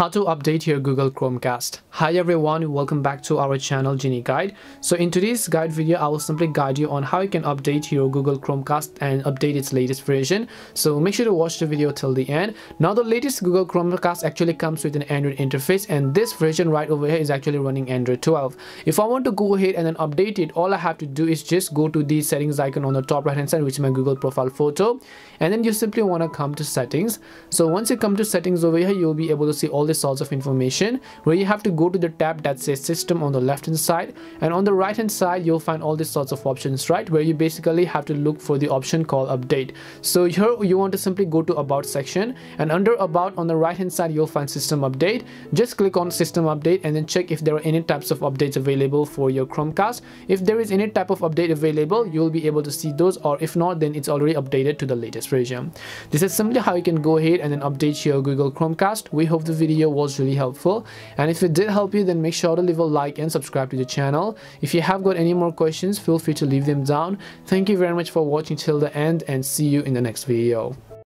how to update your Google Chromecast. Hi everyone, welcome back to our channel Genie Guide. So in today's guide video, I will simply guide you on how you can update your Google Chromecast and update its latest version. So make sure to watch the video till the end. Now the latest Google Chromecast actually comes with an Android interface and this version right over here is actually running Android 12. If I want to go ahead and then update it, all I have to do is just go to the settings icon on the top right hand side which is my Google profile photo and then you simply want to come to settings. So once you come to settings over here, you'll be able to see all this sorts of information where you have to go to the tab that says system on the left hand side and on the right hand side you'll find all these sorts of options right where you basically have to look for the option called update. So here you want to simply go to about section and under about on the right hand side you'll find system update. Just click on system update and then check if there are any types of updates available for your chromecast. If there is any type of update available you'll be able to see those or if not then it's already updated to the latest version. This is simply how you can go ahead and then update your google chromecast. We hope the video was really helpful. And if it did help you then make sure to leave a like and subscribe to the channel. If you have got any more questions feel free to leave them down. Thank you very much for watching till the end and see you in the next video